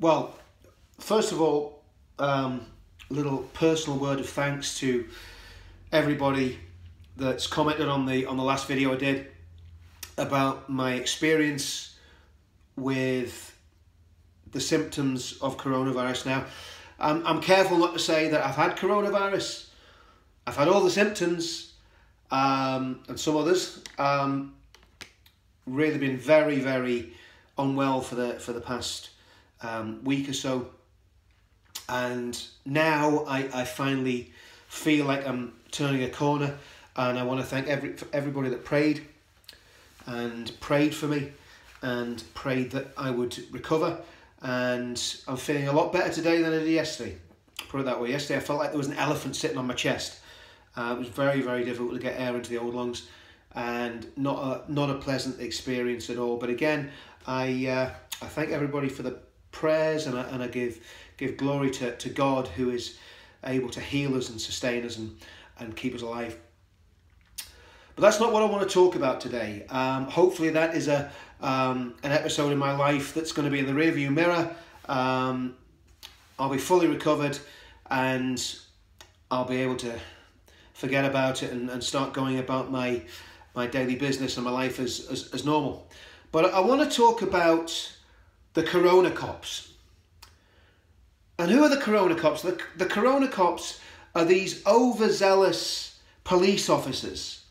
Well, first of all, um, a little personal word of thanks to everybody that's commented on the on the last video I did about my experience with the symptoms of coronavirus. Now, I'm, I'm careful not to say that I've had coronavirus. I've had all the symptoms um, and some others. Um, really been very, very unwell for the for the past um, week or so, and now I, I finally feel like I'm turning a corner, and I want to thank every everybody that prayed and prayed for me and prayed that I would recover. And I'm feeling a lot better today than I did yesterday. Put it that way. Yesterday I felt like there was an elephant sitting on my chest. Uh, it was very, very difficult to get air into the old lungs and not a, not a pleasant experience at all. But again, I, uh, I thank everybody for the prayers and I, and I give, give glory to, to God who is able to heal us and sustain us and, and keep us alive. But that's not what I want to talk about today. Um, hopefully, that is a um, an episode in my life that's going to be in the rearview mirror. Um, I'll be fully recovered and I'll be able to forget about it and, and start going about my my daily business and my life as, as, as normal. But I want to talk about the Corona cops. And who are the Corona cops? The, the Corona cops are these overzealous police officers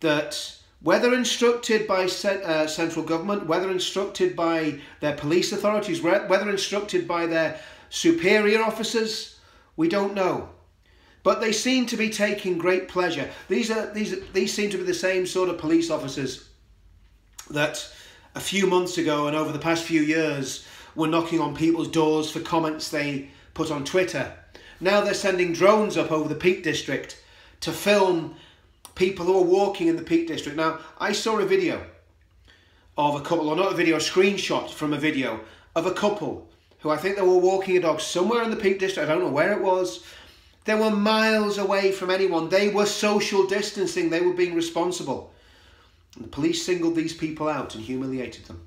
that whether instructed by uh, central government, whether instructed by their police authorities, whether instructed by their superior officers, we don't know. But they seem to be taking great pleasure. These are these these seem to be the same sort of police officers that a few months ago and over the past few years were knocking on people's doors for comments they put on Twitter. Now they're sending drones up over the Peak District to film people who are walking in the Peak District. Now, I saw a video of a couple, or not a video, a screenshot from a video of a couple who I think they were walking a dog somewhere in the Peak District. I don't know where it was. They were miles away from anyone. They were social distancing. They were being responsible. The police singled these people out and humiliated them.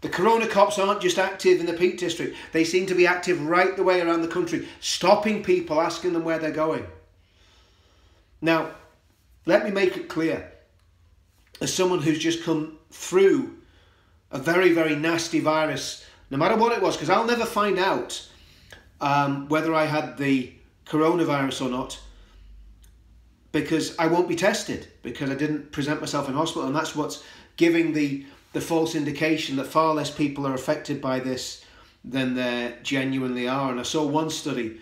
The corona cops aren't just active in the Peak District. They seem to be active right the way around the country, stopping people, asking them where they're going. Now, let me make it clear, as someone who's just come through a very, very nasty virus, no matter what it was, because I'll never find out um, whether I had the coronavirus or not, because I won't be tested, because I didn't present myself in hospital, and that's what's giving the, the false indication that far less people are affected by this than there genuinely are. And I saw one study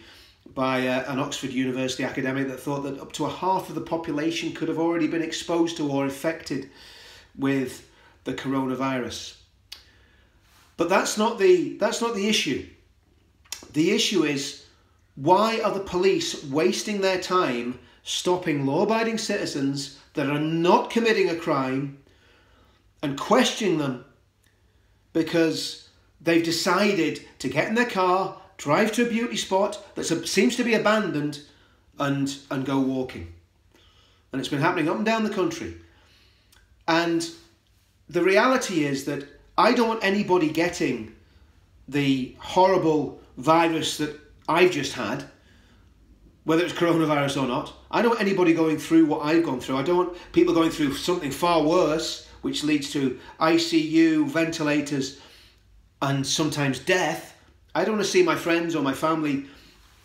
by uh, an Oxford University academic that thought that up to a half of the population could have already been exposed to or infected with the coronavirus. But that's not the that's not the issue. The issue is why are the police wasting their time stopping law-abiding citizens that are not committing a crime and questioning them because they've decided to get in their car drive to a beauty spot that seems to be abandoned and and go walking. And it's been happening up and down the country. And the reality is that I don't want anybody getting the horrible virus that I've just had, whether it's coronavirus or not. I don't want anybody going through what I've gone through. I don't want people going through something far worse, which leads to ICU, ventilators, and sometimes death. I don't want to see my friends or my family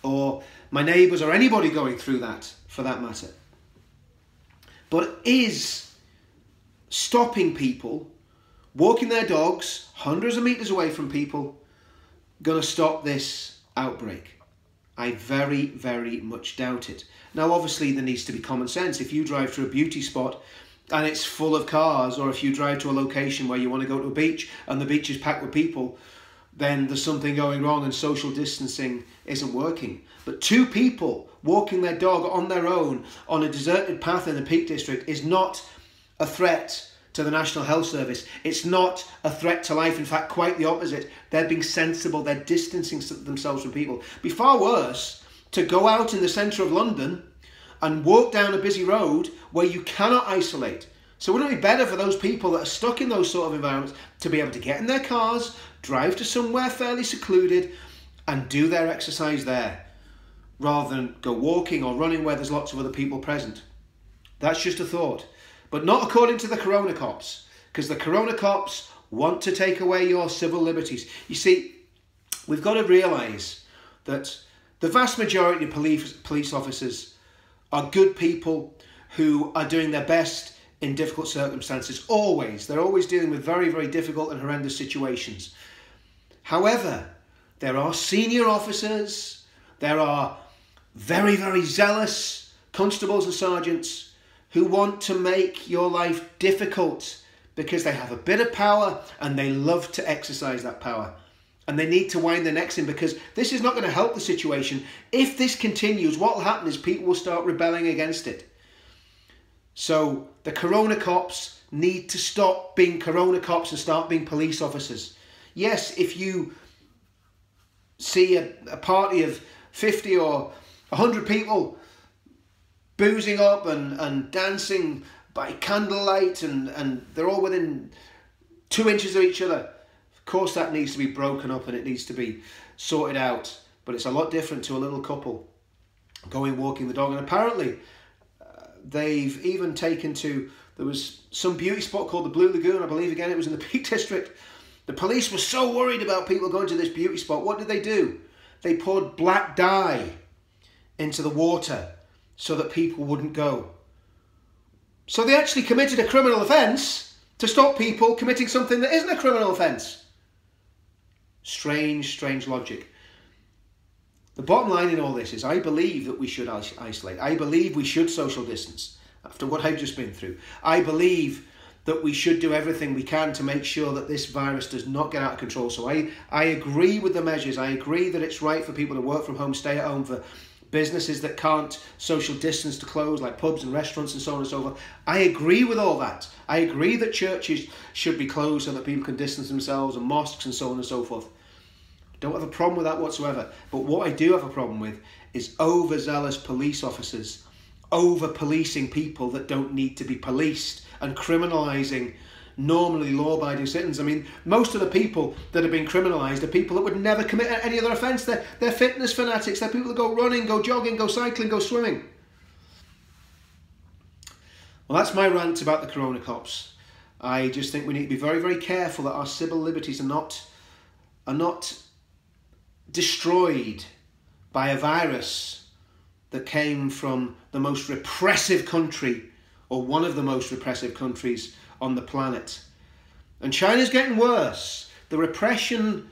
or my neighbours or anybody going through that for that matter. But is stopping people walking their dogs hundreds of metres away from people going to stop this outbreak? I very, very much doubt it. Now, obviously, there needs to be common sense. If you drive to a beauty spot and it's full of cars, or if you drive to a location where you want to go to a beach and the beach is packed with people, then there's something going wrong and social distancing isn't working. But two people walking their dog on their own on a deserted path in the Peak District is not a threat to the National Health Service. It's not a threat to life. In fact, quite the opposite. They're being sensible, they're distancing themselves from people. It'd be far worse to go out in the centre of London and walk down a busy road where you cannot isolate. So wouldn't it be better for those people that are stuck in those sort of environments to be able to get in their cars, drive to somewhere fairly secluded and do their exercise there rather than go walking or running where there's lots of other people present. That's just a thought. But not according to the Corona cops, because the Corona cops want to take away your civil liberties. You see, we've got to realise that the vast majority of police, police officers are good people who are doing their best in difficult circumstances. Always. They're always dealing with very, very difficult and horrendous situations. However, there are senior officers, there are very, very zealous constables and sergeants who want to make your life difficult because they have a bit of power and they love to exercise that power. And they need to wind their necks in because this is not going to help the situation. If this continues, what will happen is people will start rebelling against it. So the corona cops need to stop being corona cops and start being police officers. Yes, if you see a, a party of 50 or 100 people boozing up and, and dancing by candlelight and, and they're all within two inches of each other. Of course, that needs to be broken up and it needs to be sorted out. But it's a lot different to a little couple going walking the dog. And apparently, uh, they've even taken to there was some beauty spot called the Blue Lagoon. I believe again it was in the Peak District. The police were so worried about people going to this beauty spot. What did they do? They poured black dye into the water so that people wouldn't go. So they actually committed a criminal offence to stop people committing something that isn't a criminal offence. Strange, strange logic. The bottom line in all this is I believe that we should isolate. I believe we should social distance after what I've just been through. I believe that we should do everything we can to make sure that this virus does not get out of control. So I, I agree with the measures. I agree that it's right for people to work from home, stay at home for businesses that can't social distance to close, like pubs and restaurants and so on and so forth. I agree with all that. I agree that churches should be closed so that people can distance themselves and mosques and so on and so forth. Don't have a problem with that whatsoever. But what I do have a problem with is overzealous police officers over policing people that don't need to be policed and criminalising normally law-abiding citizens. I mean, most of the people that have been criminalised are people that would never commit any other offence. They're, they're fitness fanatics. They're people that go running, go jogging, go cycling, go swimming. Well, that's my rant about the Corona cops. I just think we need to be very, very careful that our civil liberties are not are not destroyed by a virus that came from the most repressive country or one of the most repressive countries on the planet. And China's getting worse. The repression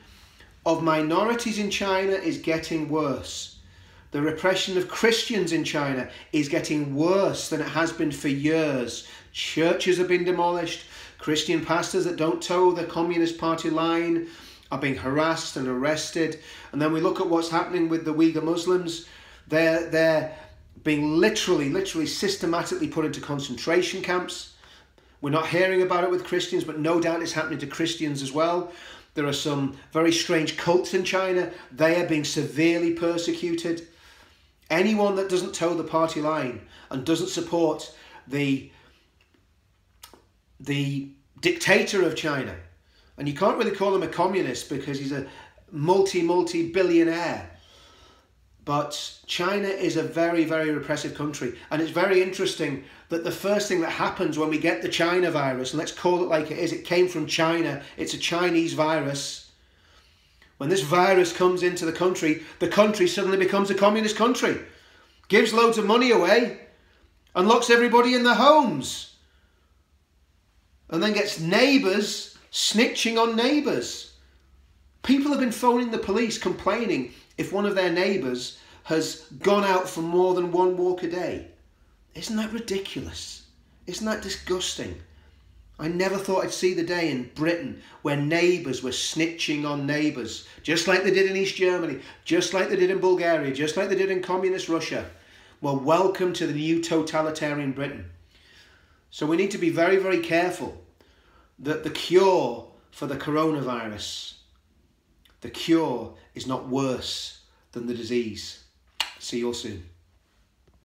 of minorities in China is getting worse. The repression of Christians in China is getting worse than it has been for years. Churches have been demolished. Christian pastors that don't toe the Communist Party line are being harassed and arrested. And then we look at what's happening with the Uyghur Muslims. They're, they're being literally, literally systematically put into concentration camps. We're not hearing about it with Christians, but no doubt it's happening to Christians as well. There are some very strange cults in China. They are being severely persecuted. Anyone that doesn't toe the party line and doesn't support the, the dictator of China, and you can't really call him a communist because he's a multi, multi billionaire. But China is a very, very repressive country. And it's very interesting that the first thing that happens when we get the China virus, and let's call it like it is, it came from China, it's a Chinese virus. When this virus comes into the country, the country suddenly becomes a communist country, gives loads of money away, and locks everybody in their homes. And then gets neighbours snitching on neighbours. People have been phoning the police complaining if one of their neighbours has gone out for more than one walk a day. Isn't that ridiculous? Isn't that disgusting? I never thought I'd see the day in Britain where neighbours were snitching on neighbours, just like they did in East Germany, just like they did in Bulgaria, just like they did in communist Russia. Well, welcome to the new totalitarian Britain. So we need to be very, very careful that the cure for the coronavirus the cure is not worse than the disease. See you all soon.